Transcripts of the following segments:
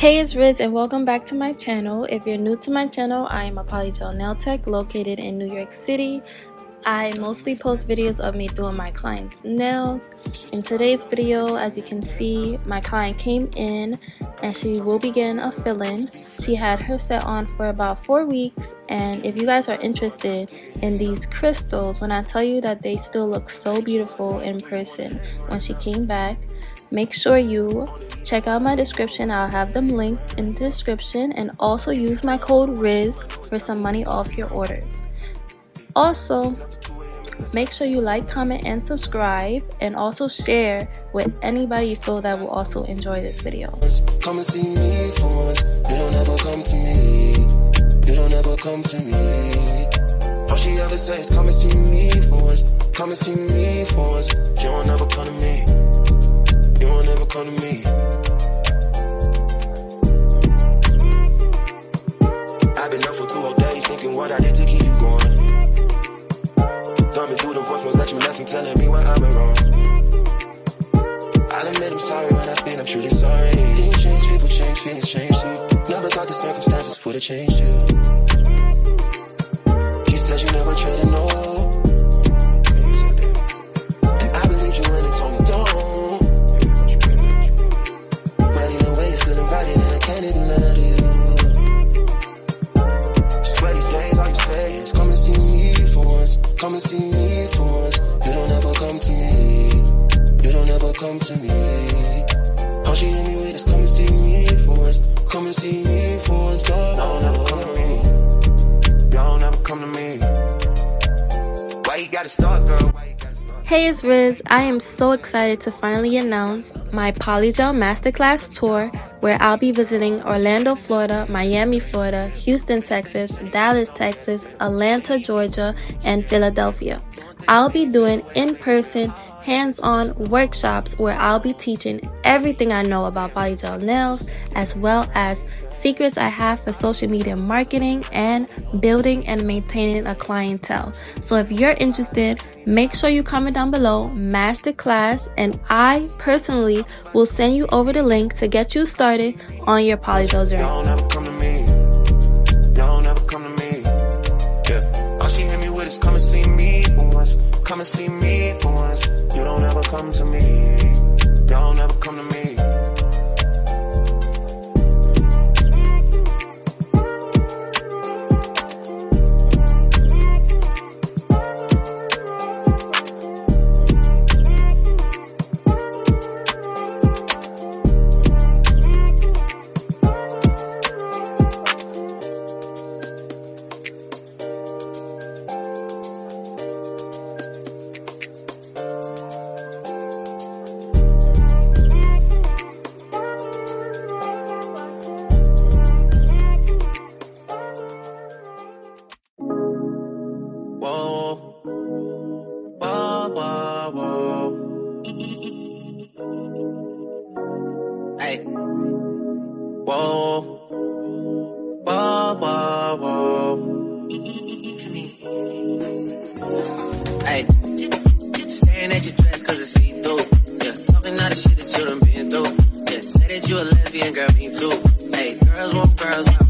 Hey, it's Riz and welcome back to my channel. If you're new to my channel, I am a polygel nail tech located in New York City. I mostly post videos of me doing my clients' nails. In today's video, as you can see, my client came in and she will begin a fill-in. She had her set on for about four weeks and if you guys are interested in these crystals, when I tell you that they still look so beautiful in person when she came back, make sure you check out my description. I'll have them linked in the description. And also use my code riz for some money off your orders. Also make sure you like comment and subscribe. And also share with anybody you feel that will also enjoy this video. Come and see me for once. You don't ever come to me. You don't ever come to me. All she ever says come and see me for once. Come and see me for once. You don't ever come to me you won't ever come to me. I've been up for two whole days thinking what I did to keep you going. Thumbing through the voicemails that you left me telling me what I'm wrong. I'll admit I'm sorry when I've been, I'm truly sorry. Things change, people change, feelings change too. Never thought the circumstances would have changed you. Come and see me for don't ever come to me. Don't ever come to me. Why you gotta start, girl? Hey, it's Riz. I am so excited to finally announce my Polygel Masterclass Tour where I'll be visiting Orlando, Florida, Miami, Florida, Houston, Texas, Dallas, Texas, Atlanta, Georgia, and Philadelphia. I'll be doing in-person hands-on workshops where I'll be teaching everything I know about polygel nails as well as secrets I have for social media marketing and building and maintaining a clientele. So if you're interested, make sure you comment down below masterclass and I personally will send you over the link to get you started on your polygel journey. come and see me come to me. Don't ever come to me. like staring at your dress cause it's see through. Yeah, talking all the shit that you done been through. Yeah, say that you a lesbian, girl, me too. Hey, girls want girls.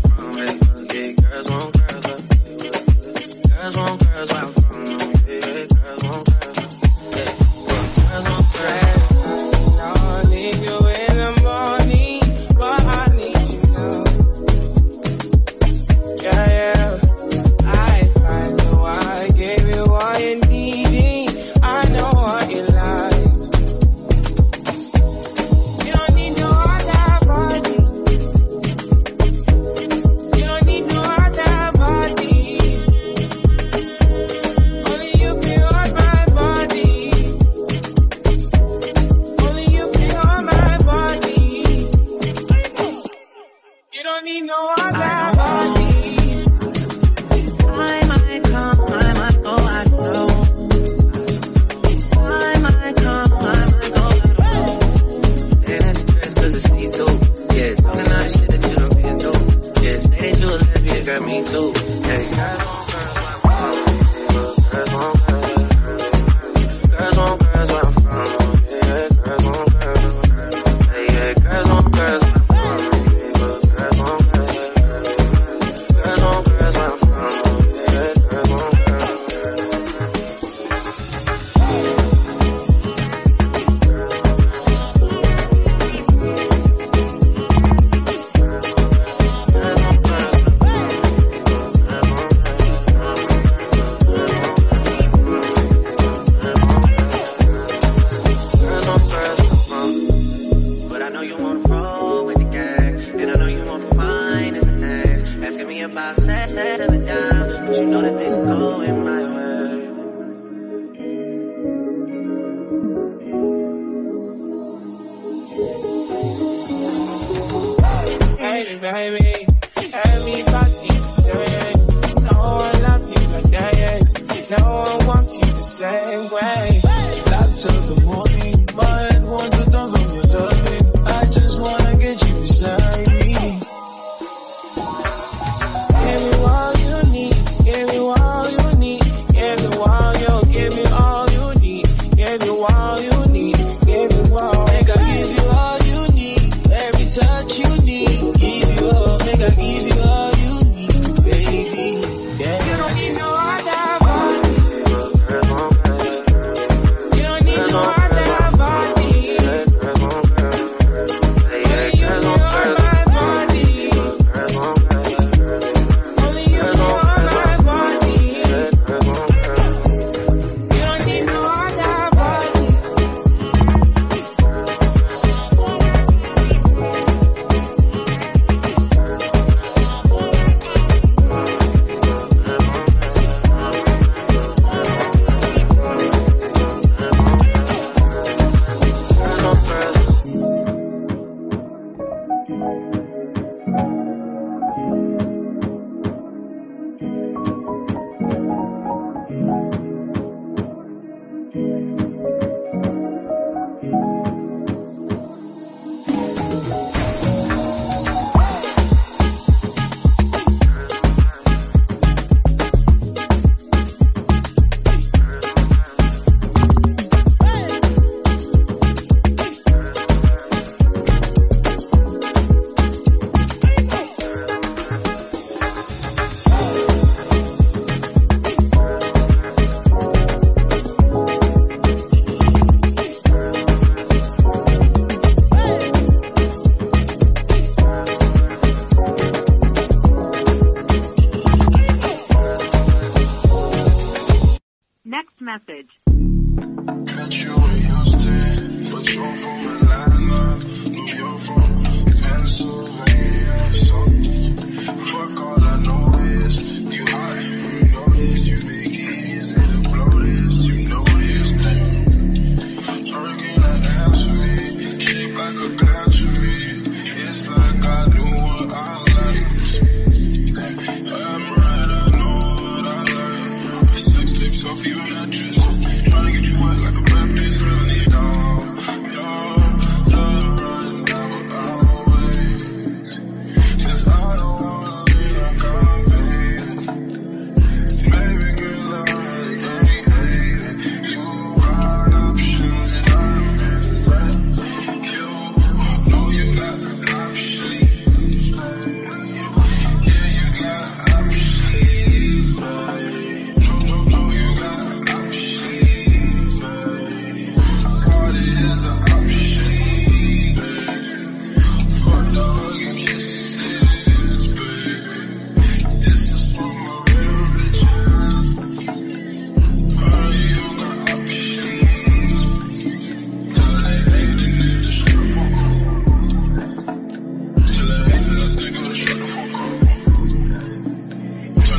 Going my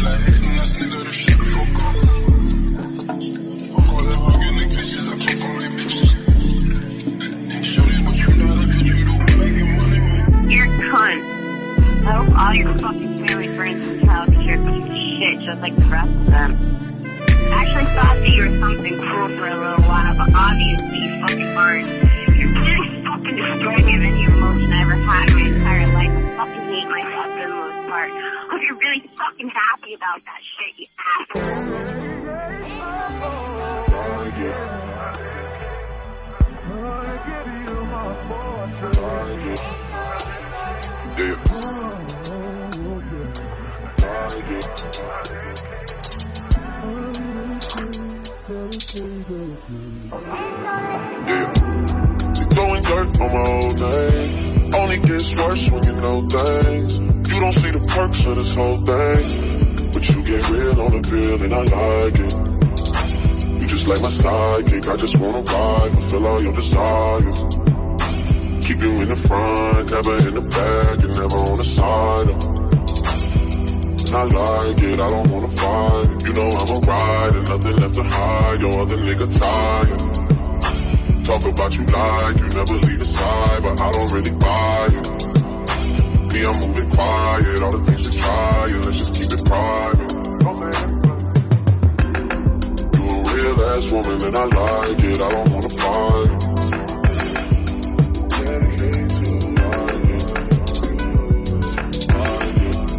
all. You're cunt. I hope all your fucking family, friends, and that you're piece shit just like the rest of them. Actually thought that you were something cool for a little while, but obviously you fucking aren't. You're really fucking destroying me than I ever had in my entire life. I fucking hate myself for most part. Hope you're really fucking happy about that shit, you asshole. Yeah. They throwing dirt on my old name. Only gets worse when you know things. You don't see the perks of this whole thing. But you get real on the bill and I like it. You just like my sidekick, I just wanna ride, fulfill all your desires. Keep you in the front, never in the back, and never on the side. And I like it, I don't wanna fight. You know I'm a rider, nothing left to hide. Your other nigga tired. Talk about you like you never leave his side, but I don't really buy it. Me, I'm moving quiet. All the things you try, yeah, let's just keep it private. You a real ass woman and I like it. I don't wanna fight.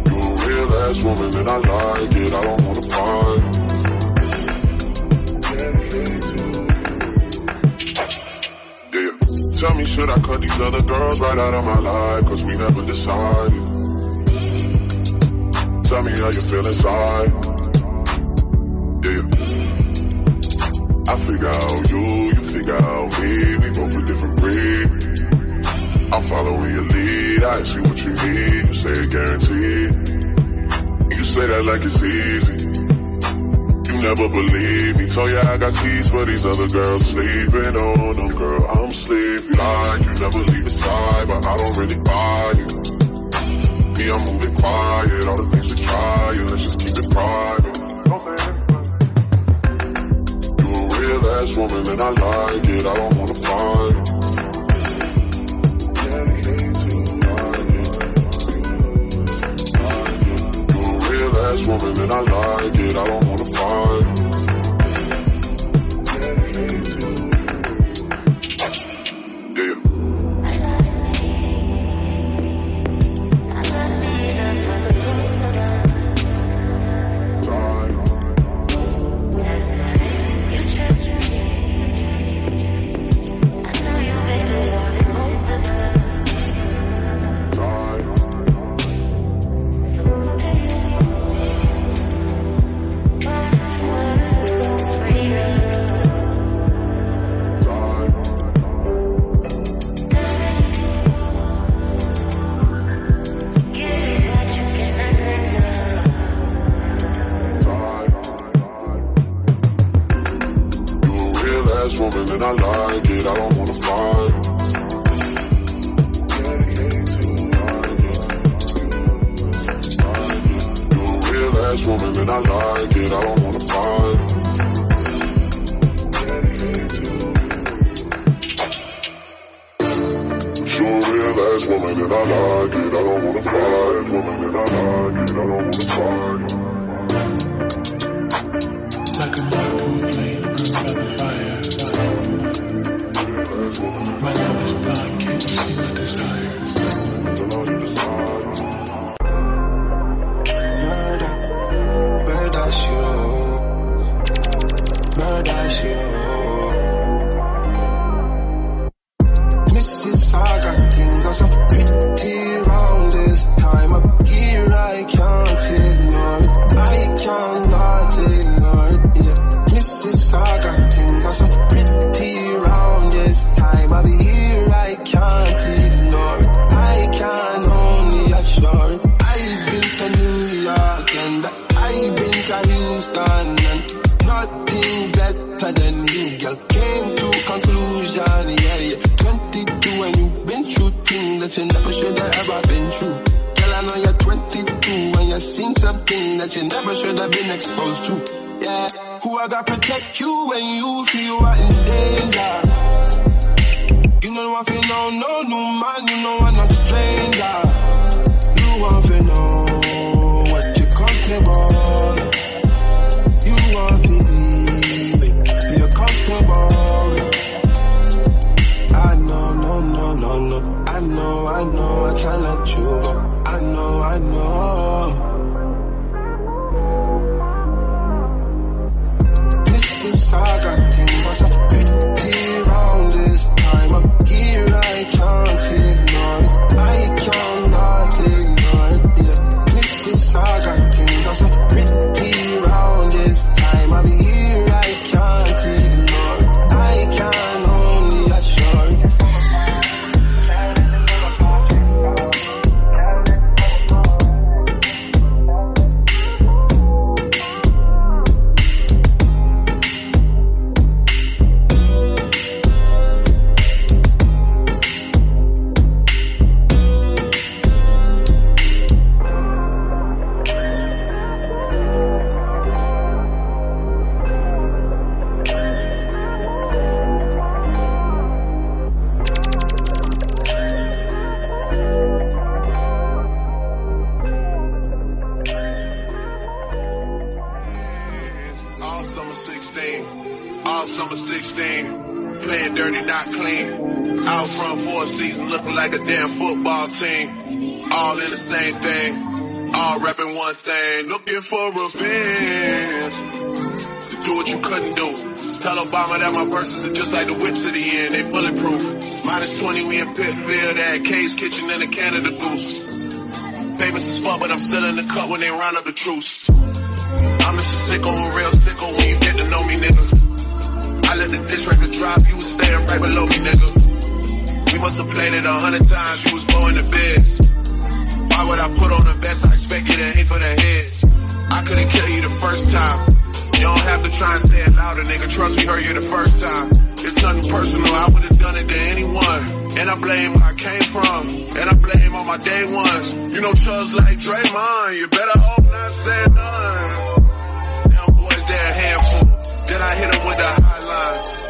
You a real ass woman and I like it. I don't wanna fight. Tell me, should I cut these other girls right out of my life? Cause we never decided. Tell me how you feel inside. Yeah. I figure out you, you figure out me. We both a different breed. I'm following your lead. I you what you need. You say it guaranteed. You say that like it's easy. Never believe me. Told you I got keys for these other girls sleeping on them, girl. I'm sleepy. Like you never leave his side, but I don't really buy you. Me, I'm moving quiet. All the things to try, let's just keep it private. You a real ass woman and I like it. I don't wanna fight. Like a a flame, by the fire. My love is blind, can't see my desires? Show. Mississauga things are so pretty round this time something that you never should have been exposed to. Yeah, who I got to protect you when you feel you are in danger. You know I feel no, no new man, you know I'm not a stranger. You want to know what you comfortable. You want to be feel comfortable. I know, no, no, no, no. I know, I know, I can't let you go. I know, I know. Mississauga thing was a pretty round this time of year. I can't ignore like a damn football team. All in the same thing, all rapping one thing. Looking for revenge. To do what you couldn't do. Tell Obama that my verses are just like the whips at the end, they bulletproof. Minus 20, we in Pittsfield, at K's Kitchen and a Canada Goose. Famous as fuck, but I'm still in the cut when they round up the truce. I'm just a sicko, a real sicko when you get to know me, nigga. I let the dish record drop, you was staying right below me, nigga. Must have played it a hundred times, you was going to bed. Why would I put on the best? I expect you to aim for the head. I couldn't kill you the first time. You don't have to try and it louder, nigga. Trust me, heard you the first time. It's nothing personal, I would've done it to anyone. And I blame where I came from. And I blame all my day ones. You know Chubbs like Draymond, you better hope not say none. Them boys, they're a handful. Then I hit them with the high line.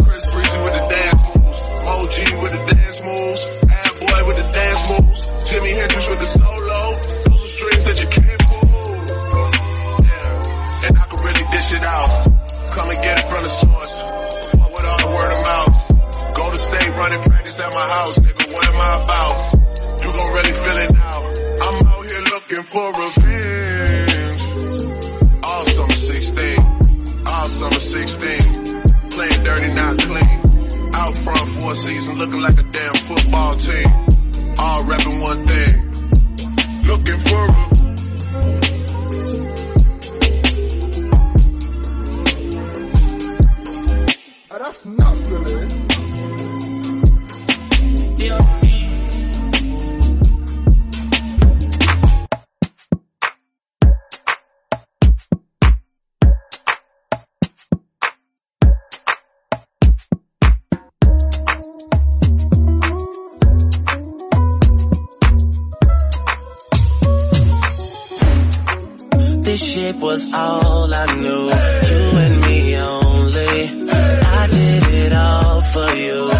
For you.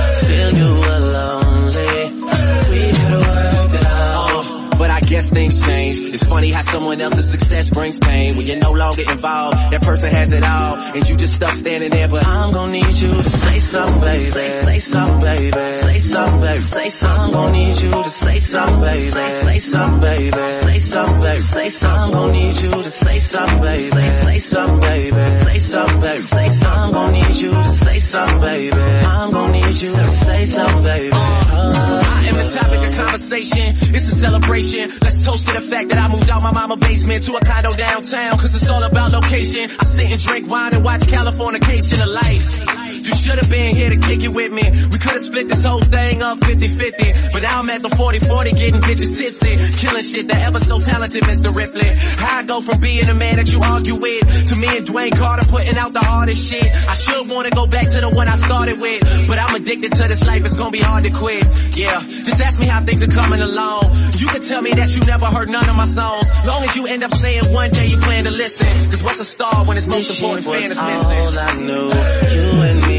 Funny how someone else's success brings pain. When you're no longer involved, that person has it all, and you just stuck standing there. But I'm gonna need you to say something, baby. Say, say something, baby. Say something, baby. Say something. I'm gonna need you to say something, baby. Say, say something, baby. Say something, baby. Say something. I'm gonna need you to say something, baby. Say, say something, baby. Say something, baby. Say something. I'm gonna need you to say something, baby. I'm gonna need you to say something, baby. The topic of conversation. It's a celebration. Let's toast to the fact that I moved out my mama basement to a condo downtown. Cause it's all about location. I sit and drink wine and watch Californication of life. You should have been here to kick it with me. We could have split this whole thing up 50-50. But now I'm at the 40-40 getting bitches tipsy. Killing shit, the ever so talented Mr. Ripley. How I go from being a man that you argue with to me and Dwayne Carter putting out the hardest shit. I should wanna go back to the one I started with. But I'm addicted to this life, it's gonna be hard to quit. Yeah, just ask me how things are coming along. You can tell me that you never heard none of my songs. Long as you end up saying one day you plan to listen. Cause what's a star when it's most important fan is missing? all I knew. You and me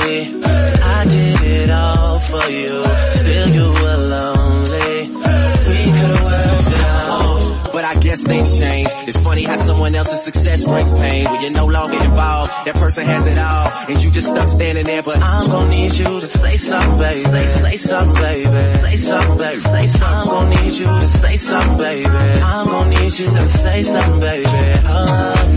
only. I did it all for you. Still you were lonely. We could've worked it out. But I guess things change. It's funny how someone else's success brings pain. When you're no longer involved, that person has it all, and you just stuck standing there. But I'm gonna need you to say something, baby. Say, say something, baby. Say something, baby. Say something. I'm gonna need you to say something, baby. I'm gonna need you to say something, baby. Oh,